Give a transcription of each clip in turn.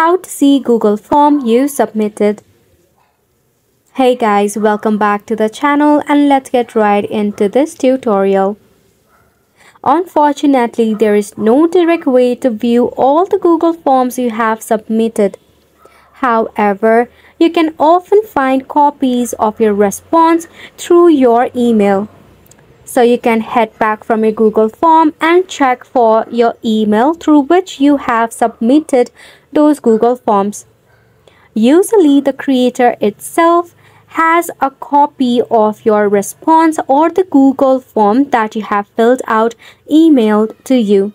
how to see Google form you submitted. Hey guys, welcome back to the channel and let's get right into this tutorial. Unfortunately, there is no direct way to view all the Google Forms you have submitted. However, you can often find copies of your response through your email. So you can head back from your Google form and check for your email through which you have submitted those Google Forms. Usually the creator itself has a copy of your response or the Google form that you have filled out emailed to you,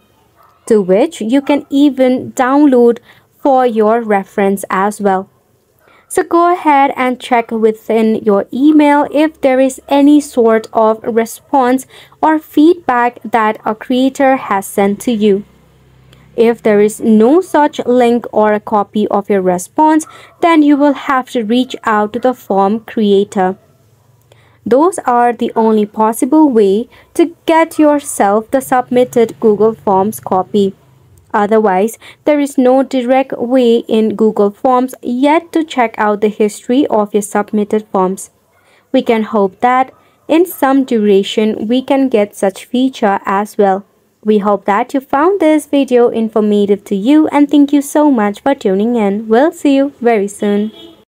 to which you can even download for your reference as well. So go ahead and check within your email if there is any sort of response or feedback that a creator has sent to you. If there is no such link or a copy of your response, then you will have to reach out to the form creator. Those are the only possible way to get yourself the submitted Google Forms copy. Otherwise, there is no direct way in Google Forms yet to check out the history of your submitted forms. We can hope that in some duration we can get such feature as well. We hope that you found this video informative to you and thank you so much for tuning in. We'll see you very soon.